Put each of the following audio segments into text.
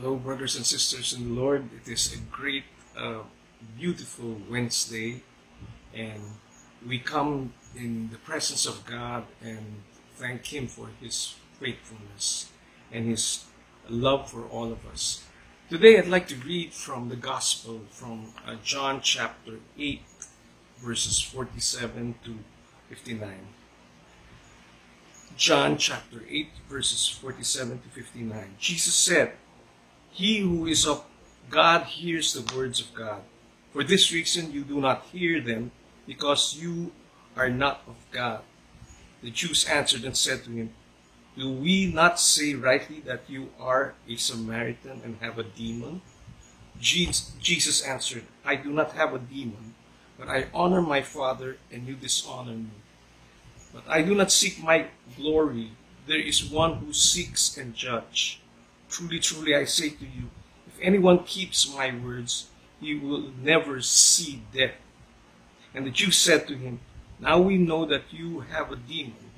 Hello, brothers and sisters in the Lord. It is a great, uh, beautiful Wednesday, and we come in the presence of God and thank Him for His faithfulness and His love for all of us. Today, I'd like to read from the Gospel from uh, John chapter 8, verses 47 to 59. John chapter 8, verses 47 to 59. Jesus said, He who is of God hears the words of God. For this reason you do not hear them, because you are not of God. The Jews answered and said to him, Do we not say rightly that you are a Samaritan and have a demon? Jesus answered, I do not have a demon, but I honor my Father, and you dishonor me. But I do not seek my glory. There is one who seeks and judge. Truly, truly, I say to you, if anyone keeps my words, he will never see death. And the Jews said to him, Now we know that you have a demon.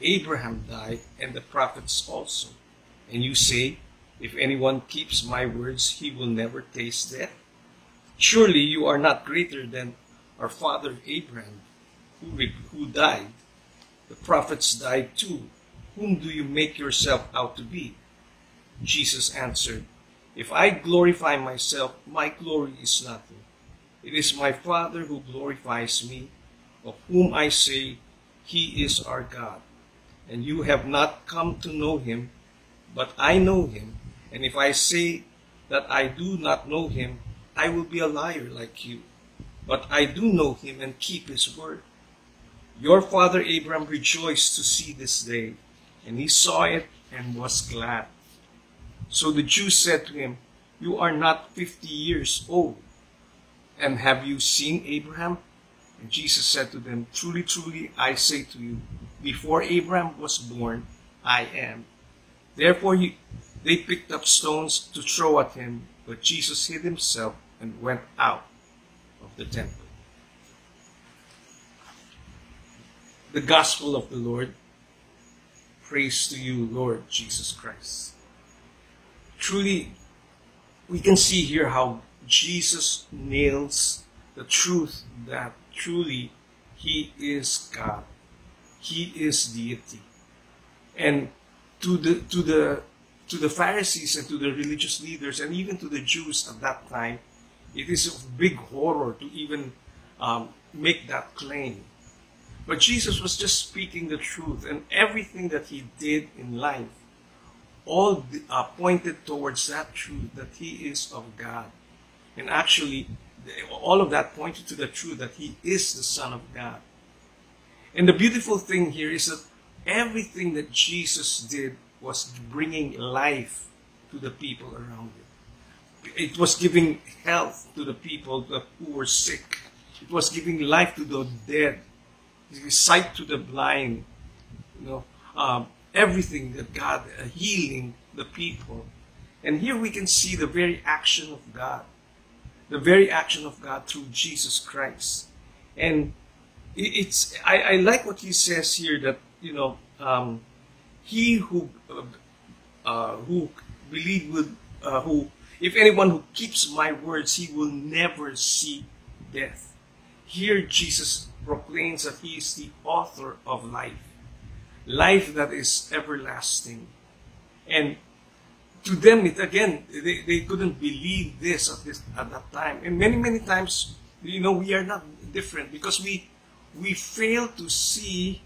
Abraham died, and the prophets also. And you say, If anyone keeps my words, he will never taste death. Surely you are not greater than our father Abraham, who, who died. The prophets died too. Whom do you make yourself out to be? Jesus answered, If I glorify myself, my glory is nothing. It is my Father who glorifies me, of whom I say, He is our God. And you have not come to know him, but I know him. And if I say that I do not know him, I will be a liar like you. But I do know him and keep his word. Your father Abraham rejoiced to see this day, and he saw it and was glad. So the Jews said to him, You are not fifty years old, and have you seen Abraham? And Jesus said to them, Truly, truly, I say to you, before Abraham was born, I am. Therefore he, they picked up stones to throw at him, but Jesus hid himself and went out of the temple. The Gospel of the Lord. Praise to you, Lord Jesus Christ. Truly, we can see here how Jesus nails the truth that truly He is God. He is deity. And to the to the to the Pharisees and to the religious leaders and even to the Jews at that time, it is of big horror to even um, make that claim. But Jesus was just speaking the truth, and everything that he did in life all uh, pointed towards that truth that he is of God. And actually, all of that pointed to the truth that he is the Son of God. And the beautiful thing here is that everything that Jesus did was bringing life to the people around him. It was giving health to the people who were sick. It was giving life to the dead sight to the blind, you know, um, everything that God, uh, healing the people. And here we can see the very action of God, the very action of God through Jesus Christ. And it's, I, I like what he says here that, you know, um, he who, uh, uh, who believe with, uh, who, if anyone who keeps my words, he will never see death. Here Jesus proclaims that he is the author of life, life that is everlasting. And to them, it again, they, they couldn't believe this at this at that time. And many, many times, you know, we are not different because we we fail to see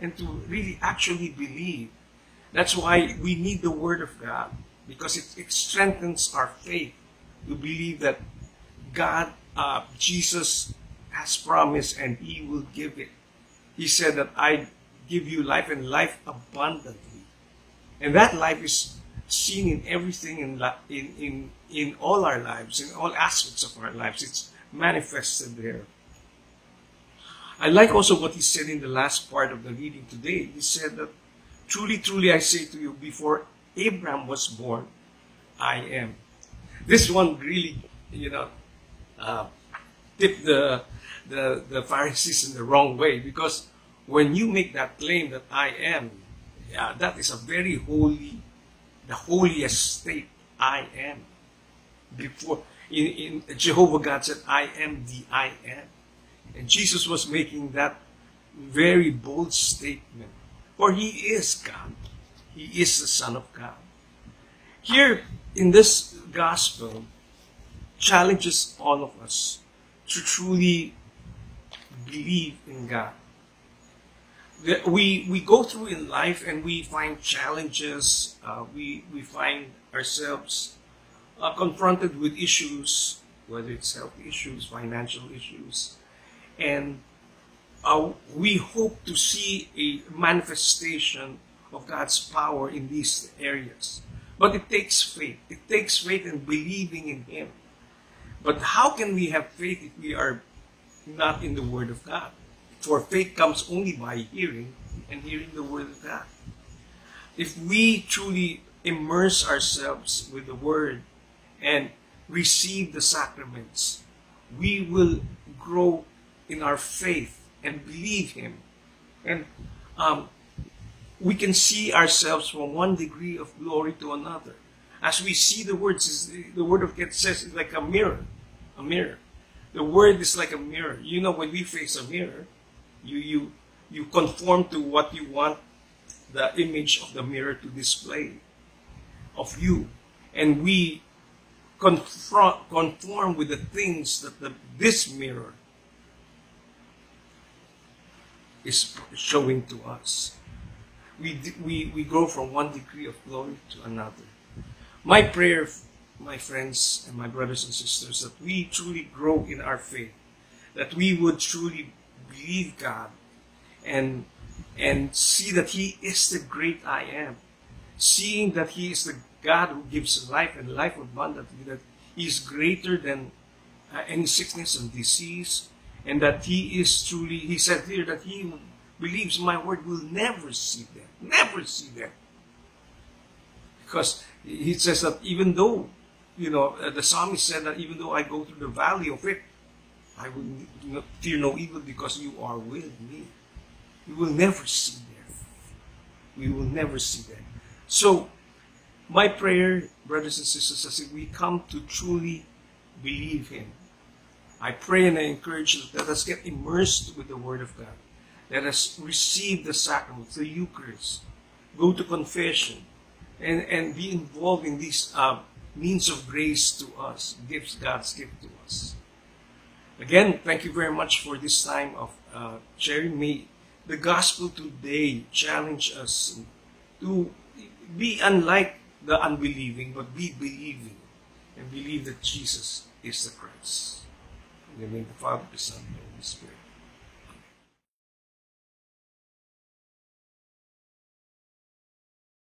and to really actually believe. That's why we need the Word of God because it, it strengthens our faith to believe that God, uh, Jesus, has promised and he will give it. He said that I give you life and life abundantly. And that life is seen in everything in, in, in, in all our lives, in all aspects of our lives. It's manifested there. I like also what he said in the last part of the reading today. He said that, Truly, truly, I say to you, before Abraham was born, I am. This one really, you know, uh, tipped the the, the Pharisees in the wrong way because when you make that claim that I am, yeah, that is a very holy, the holiest state I am. Before in, in Jehovah God said, I am the I am. And Jesus was making that very bold statement. For he is God. He is the Son of God. Here in this gospel challenges all of us to truly believe in God. We, we go through in life and we find challenges, uh, we, we find ourselves uh, confronted with issues, whether it's health issues, financial issues, and uh, we hope to see a manifestation of God's power in these areas. But it takes faith. It takes faith and believing in Him. But how can we have faith if we are not in the Word of God? For faith comes only by hearing and hearing the Word of God. If we truly immerse ourselves with the Word and receive the sacraments, we will grow in our faith and believe Him. And um, we can see ourselves from one degree of glory to another. As we see the words, the Word of God says it's like a mirror. A mirror. The Word is like a mirror. You know, when we face a mirror, you, you, you conform to what you want the image of the mirror to display of you. And we confront, conform with the things that the, this mirror is showing to us. We, we, we go from one degree of glory to another. My prayer, my friends and my brothers and sisters, that we truly grow in our faith, that we would truly believe God and, and see that He is the great I am, seeing that He is the God who gives life and life abundantly, that He is greater than uh, any sickness and disease, and that He is truly, He said here that He believes my word will never see death, never see death. Because He says that even though, you know, uh, the psalmist said that even though I go through the valley of it, I will fear no evil because you are with me. We will never see death. We will never see death. So, my prayer, brothers and sisters, as we come to truly believe Him, I pray and I encourage you, let us get immersed with the Word of God. Let us receive the sacrament, the Eucharist, go to confession, and, and be involved in these uh, means of grace to us, gifts God's gift to us. Again, thank you very much for this time of uh, sharing me. The gospel today challenge us to be unlike the unbelieving, but be believing and believe that Jesus is the Christ. In the name of the Father, the Son, and the Holy Spirit.